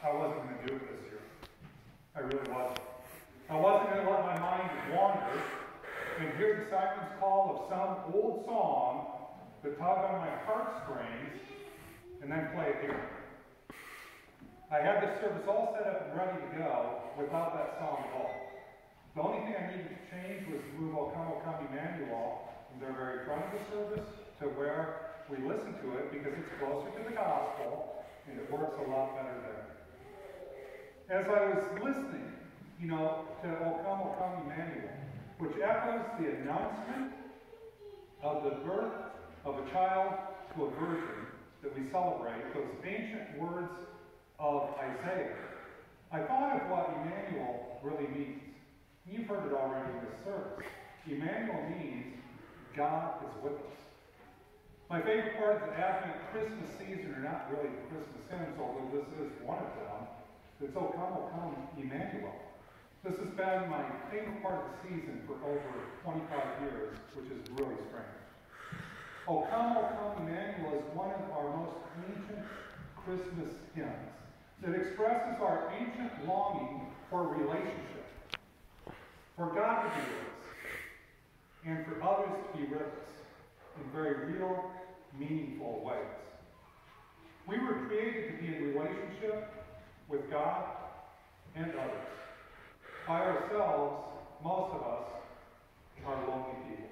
I wasn't going to do it this year. I really wasn't. I wasn't going to let my mind wander and hear the siren's call of some old song that tug on my heartstrings and then play it here. I had this service all set up and ready to go without that song at all. The only thing I needed to change was move O Come, O Come from their very front of the service to where we listen to it because it's closer to the gospel and it works a lot better there. As I was listening, you know, to O Come, O Come Emmanuel, which echoes the announcement of the birth of a child to a virgin that we celebrate, those ancient words of Isaiah, I thought of what Emmanuel really means. You've heard it already in this service. Emmanuel means God is with us. My favorite part of the Advent Christmas season are not really the Christmas hymns, although this is one of them. It's O come, O come, Emmanuel. This has been my favorite part of the season for over 25 years, which is really strange. Oh, o come, O oh, come, Emmanuel is one of our most ancient Christmas hymns that expresses our ancient longing for relationship, for God to be with us, and for others to be with us in very real, meaningful ways. We were created to be in relationship with God and others. By ourselves, most of us are lonely people.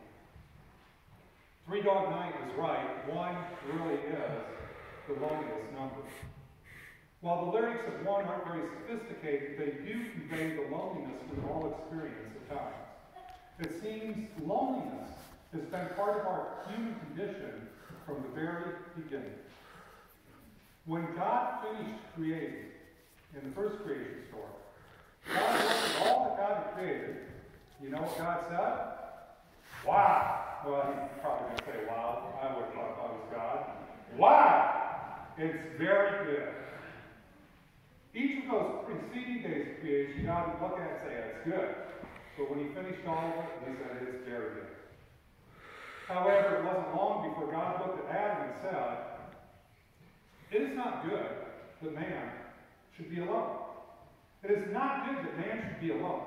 Three Dog Night is right. One really is the loneliest number. While the lyrics of one aren't very sophisticated, they do convey the loneliness we all experience at times. It seems loneliness has been part of our human condition from the very beginning. When God finished creating in the first creation story, God looked at all that God had created. You know what God said? Wow. Well, he's probably going to say, wow. I would have thought that was God. Wow. It's very good. Each of those preceding days of creation, God would look at it and say, it's good. But when he finished all of it, he said, it is very good. However, it wasn't long before God looked at Adam and said, It is not good that man should be alone. It is not good that man should be alone.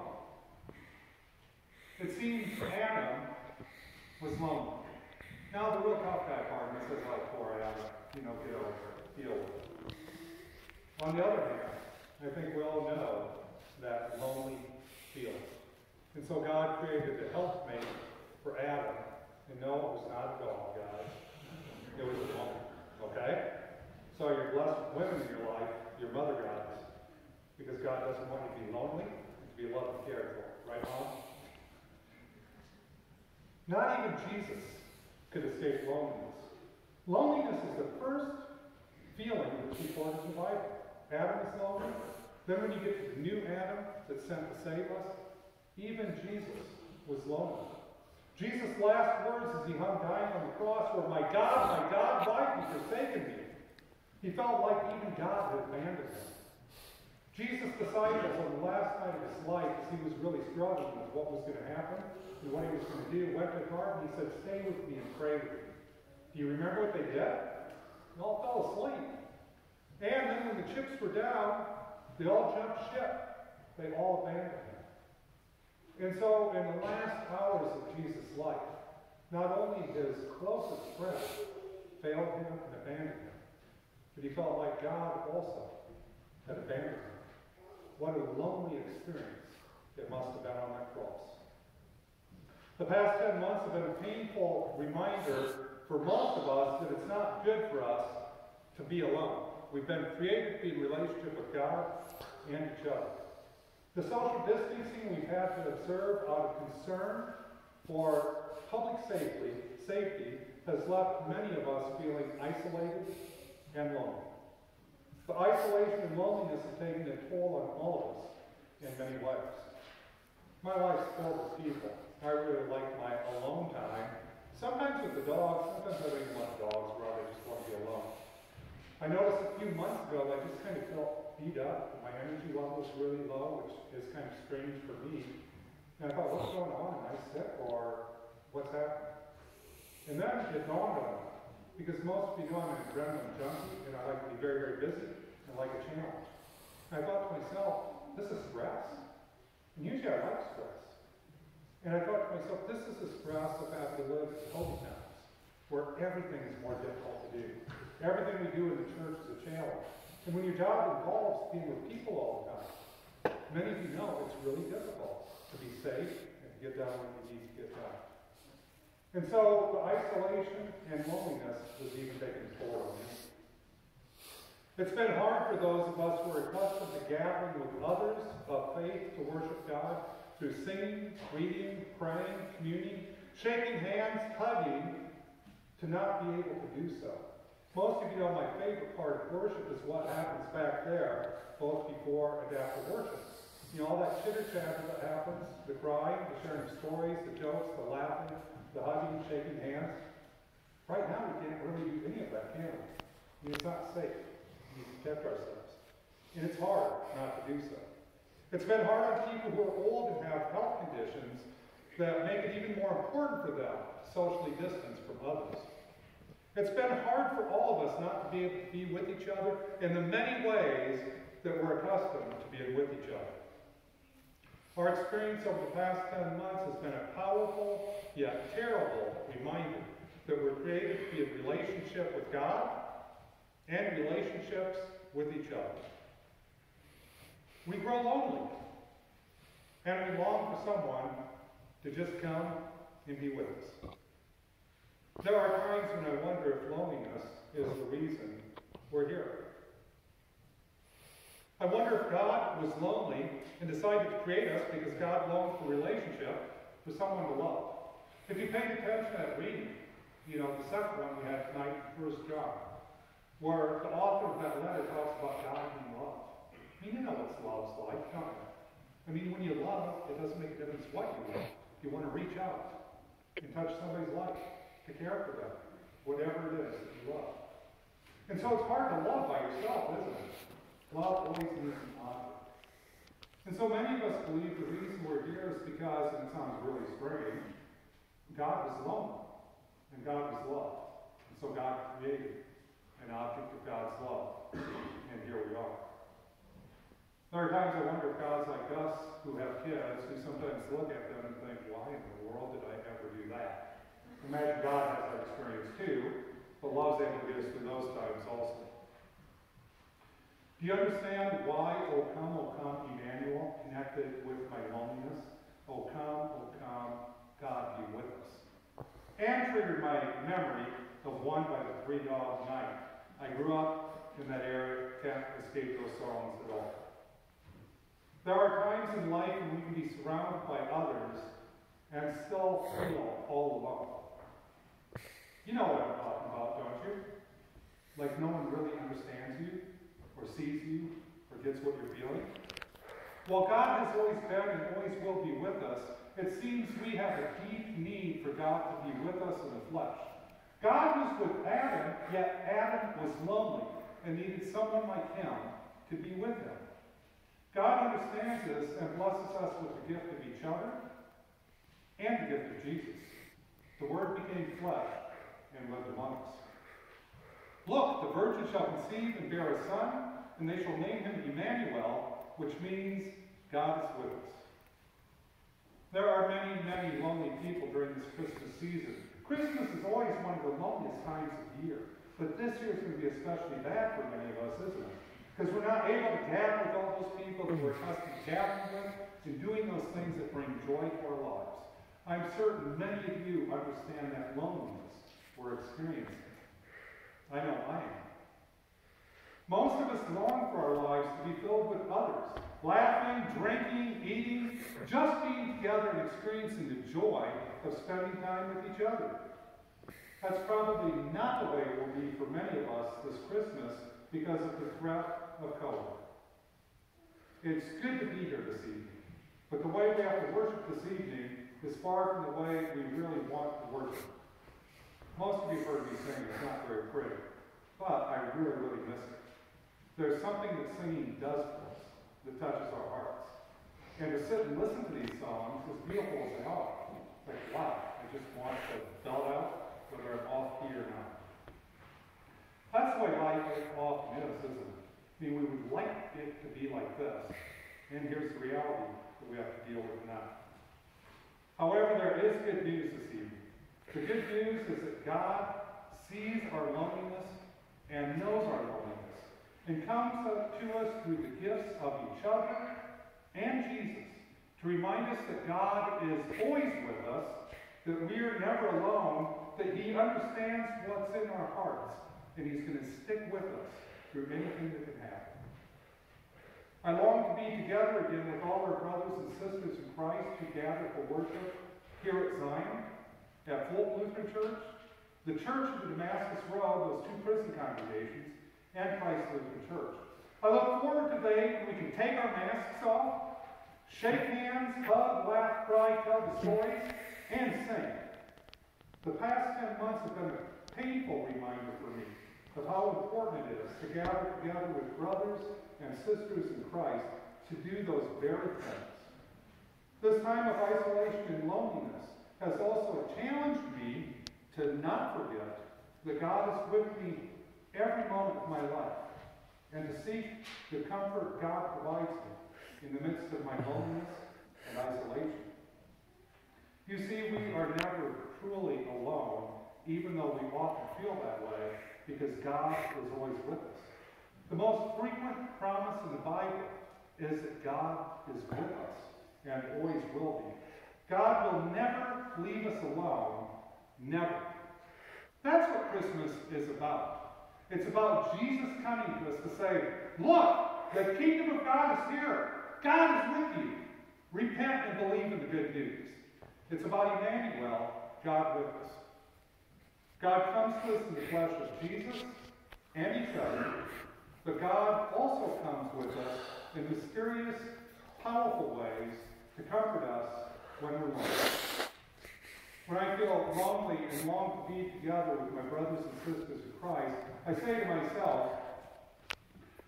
It seems Adam was lonely. Now, the real tough guy part of me says, oh, poor Adam, you know, get over it, deal with it. On the other hand, I think we all know that lonely feeling. And so God created the helpmate for Adam. And no, it was not a dog, guys. It was a woman. Okay? So you're blessed with women in your life, your mother gods, because God doesn't want you to be lonely, to be loved and cared for. Right, Mom? Not even Jesus could escape loneliness. Loneliness is the first feeling that we find in the Bible. Adam is lonely. Then when you get to the new Adam that's sent to save us, even Jesus was lonely. Jesus' last words as he hung dying on the cross were, My God, my God, why have you forsaken me? He felt like even God had abandoned him. Jesus' disciples on the last night of his life, as he was really struggling with what was going to happen and what he was going to do, went to the garden. He said, Stay with me and pray with me. Do you remember what they did? They all fell asleep. And then when the chips were down, they all jumped ship. They all abandoned him. And so, in the last hours of Jesus' life, not only his closest friends failed him and abandoned him, but he felt like God also had abandoned him. What a lonely experience it must have been on that cross. The past 10 months have been a painful reminder for most of us that it's not good for us to be alone. We've been created to be in relationship with God and each other. The social distancing we've had to observe out of concern for public safety, safety has left many of us feeling isolated and lonely. The isolation and loneliness has taken a toll on all of us in many ways. My life's filled with people. I really like my alone time. Sometimes with the dogs, sometimes I don't even want dogs, rather I just want to be alone. I noticed a few months ago I just kind of felt beat up. My energy level was really low, which is kind of strange for me. And I thought, what's going on? Am I sick or what's happening? And then it dawned on me. Because most of you know I'm an adrenaline junkie, and I like to be very, very busy and like a challenge. And I thought to myself, this is stress. And usually I like stress. And I thought to myself, this is the stress of having to live in holy towns, where everything is more difficult to do. Everything we do in the church is a challenge. And when your job involves being with people all the time, many of you know it's really difficult to be safe and get done what you need to get done. And so the isolation and loneliness was even taking toll on me. It's been hard for those of us who are accustomed to gathering with others of faith to worship God through singing, reading, praying, communing, shaking hands, hugging, to not be able to do so. Most of you know my favorite part of worship is what happens back there, both before and after worship. You know, all that chitter chatter that happens, the crying, the sharing of stories, the jokes, the laughing, the hugging, shaking hands. Right now, we can't really do any of that, can we? I mean, it's not safe. We need to protect ourselves. And it's hard not to do so. It's been hard on people who are old and have health conditions that make it even more important for them to socially distance from others. It's been hard for all of us not to be able to be with each other in the many ways that we're accustomed to being with each other. Our experience over the past 10 months has been a powerful yet terrible reminder that we're created to be in relationship with God and relationships with each other. We grow lonely, and we long for someone to just come and be with us. There are times when I wonder if loneliness is the reason we're here. I wonder if God was lonely and decided to create us because God longed for relationship, for someone to love. If you paid attention at reading, you know, the second one we had tonight, First John, where the author of that letter talks about God being love. I mean, you know what love's like, don't you? I mean, when you love, it doesn't make a difference what you love. You want to reach out and touch somebody's life to care for them, whatever it is that you love. And so it's hard to love by yourself, isn't it? Love always needs an object. And so many of us believe the reason we're here is because, and it sounds really strange, God was lonely, and God was love. And so God created an object of God's love. And here we are. There are times I wonder if God's like us who have kids who sometimes look at them and think, why in the world did I ever do that? Imagine God has that experience too, but love's able to get us through those times also. Do you understand why O come, O come, Emmanuel, connected with my loneliness? O come, O come, God be with us. And triggered my memory of one by the Three Dog Night. I grew up in that area, can't escape those songs at all. There are times in life when we can be surrounded by others and still feel all alone. You know what I'm talking about, don't you? Like no one really understands you or sees you or gets what you're feeling? Well, God has always been and always will be with us, it seems we have a deep need for God to be with us in the flesh. God was with Adam, yet Adam was lonely and needed someone like him to be with him. God understands this and blesses us with the gift of each other and the gift of Jesus. The Word became flesh and lived among us. Look, the virgin shall conceive and bear a son, and they shall name him Emmanuel, which means God is with us. There are many, many lonely people during this Christmas season. Christmas is always one of the loneliest times of year. But this year is going to be especially bad for many of us, isn't it? Because we're not able to gather with all those people that we're accustomed to gathering with and doing those things that bring joy to our lives. I'm certain many of you understand that loneliness we're experiencing. I know I am. Most of us long for our lives to be filled with others, laughing, drinking, eating, just being together and experiencing the joy of spending time with each other. That's probably not the way it will be for many of us this Christmas because of the threat of COVID. It's good to be here this evening, but the way we have to worship this evening is far from the way we really want to worship. Most of you have heard me sing, it's not very pretty, but I really, really miss it. There's something that singing does for us that touches our hearts. And to sit and listen to these songs, as beautiful as they are, it's like, wow, I just want to belt out, whether I'm off key or not. That's the way life often is, isn't it? I mean, we would like it to be like this. And here's the reality that we have to deal with now. However, there is good news this evening. The good news is that God sees our loneliness and knows our loneliness and comes to us through the gifts of each other and Jesus to remind us that God is always with us, that we are never alone, that He understands what's in our hearts, and He's going to stick with us through anything that can happen. I long to be together again with all our brothers and sisters in Christ who gather for worship here at Zion, at Fulton Lutheran Church, the Church of the Damascus Road, those two prison congregations, and Christ Lutheran Church. I look forward to the day when we can take our masks off, shake hands, hug, laugh, cry, tell the stories, and sing. The past 10 months have been a painful reminder for me of how important it is to gather together with brothers and sisters in Christ to do those very things. This time of isolation and loneliness has also challenged me to not forget that God is with me every moment of my life and to seek the comfort God provides me in the midst of my loneliness and isolation. You see, we are never truly alone, even though we often feel that way, because God is always with us. The most frequent promise in the Bible is that God is with us and always will be. God will never leave us alone, never. That's what Christmas is about. It's about Jesus coming to us to say, look, the kingdom of God is here. God is with you. Repent and believe in the good news. It's about Emmanuel, God with us. God comes to us in the flesh of Jesus and each other but God also comes with us in mysterious, powerful ways to comfort us when we're lonely. When I feel lonely and long to be together with my brothers and sisters in Christ, I say to myself,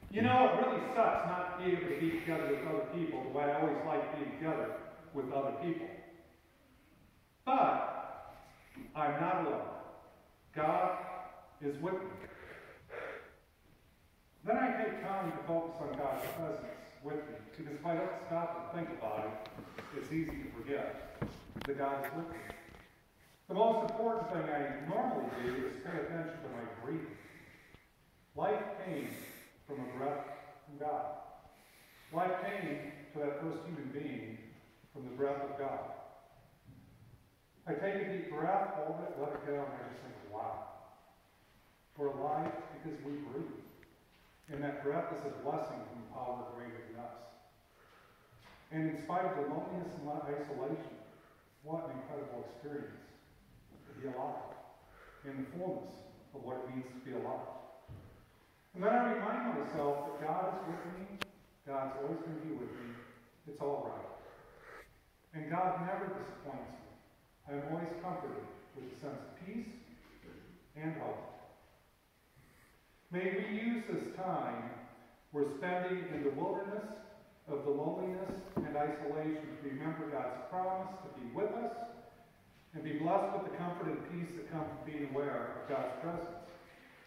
you know, it really sucks not being able to be together with other people the way I always like being together with other people. But I'm not alone. God is with me. Then I take time to focus on God's presence with me, because if I don't stop and think about it, it's easy to forget that God is with me. Important thing I normally do is pay attention to my breathing. Life came from a breath from God. Life came to that first human being from the breath of God. I take a deep breath, hold it, let it go, and I just think, wow. We're alive because we breathe. And that breath is a blessing from the power greater than us. And in spite of the loneliness and isolation, what an incredible experience to be alive in the fullness of what it means to be alive. And then I remind myself that God is with me. God's always going to be with me. It's all right. And God never disappoints me. I am always comforted with a sense of peace and hope. May we use this time we're spending in the wilderness of the loneliness and isolation to remember God's promise to be with us and be blessed with the comfort and peace that come from being aware of God's presence.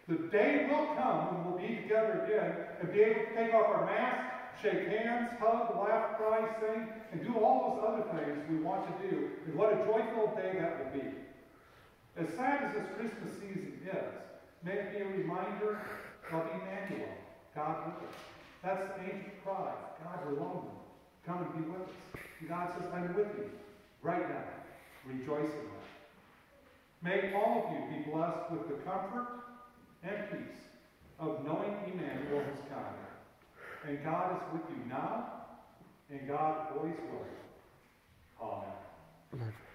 The day will come when we'll be together again and be able to take off our masks, shake hands, hug, laugh, cry, sing, and do all those other things we want to do. And what a joyful day that will be. As sad as this Christmas season is, May it be a reminder of Emmanuel, God with us. That's the ancient cry. God, we're lonely. Come and be with us. And God says, I'm with you right now. Rejoice in that. May all of you be blessed with the comfort and peace of knowing Emmanuel has come. And God is with you now, and God always will. Amen.